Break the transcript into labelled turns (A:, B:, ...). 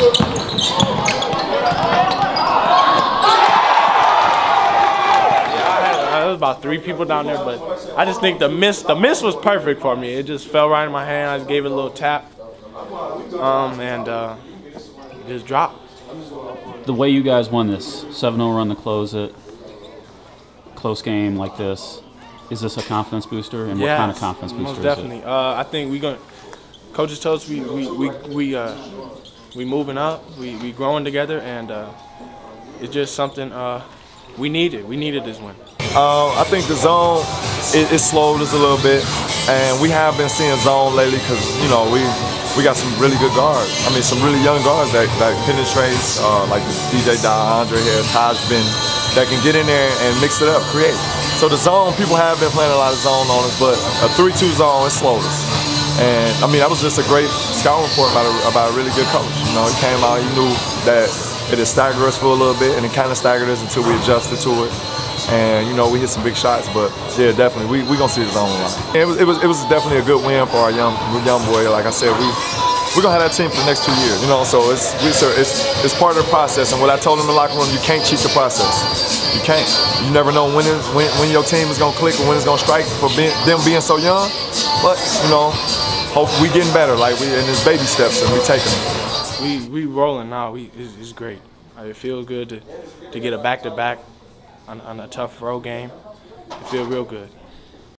A: There was about three people down there, but I just think the miss the miss was perfect for me. It just fell right in my hand. I just gave it a little tap, um, and uh, just dropped.
B: The way you guys won this 7-0 run to close it, close game like this, is this a confidence booster? And what kind of confidence booster
A: Most definitely.
B: it?
A: Uh, I think we going coaches told us we we we we uh, we moving up. We we growing together, and uh, it's just something uh, we needed. We needed this win.
C: Uh, I think the zone it, it slowed us a little bit, and we have been seeing zone lately because you know we we got some really good guards. I mean, some really young guards that, that penetrates, uh, like DJ Don, Andre here, Tajh Benton, that can get in there and mix it up, create. So the zone, people have been playing a lot of zone on us, but a 3-2 zone, it slowed us. And I mean, that was just a great scout report about a, about a really good coach. You know, he came out, he knew that it had staggered us for a little bit, and it kind of staggered us until we adjusted to it. And you know, we hit some big shots, but yeah, definitely, we we gonna see the zone a lot. It was, it was it was definitely a good win for our young young boy. Like I said, we we're gonna have that team for the next two years. You know, so it's it's it's part of the process. And what I told him in the locker room, you can't cheat the process. You can't. You never know when it, when when your team is gonna click or when it's gonna strike for being, them being so young. But you know, hope we getting better. Like we in this baby steps and we taking them.
A: We we rolling now. We it's, it's great. It feels good to to get a back to back on on a tough road game. It feels real good.